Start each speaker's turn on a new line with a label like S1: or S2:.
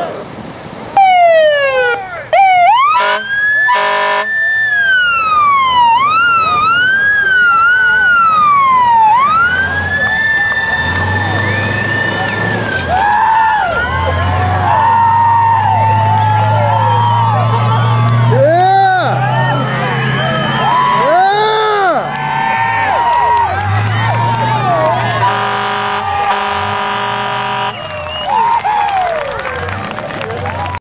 S1: Yes, sir.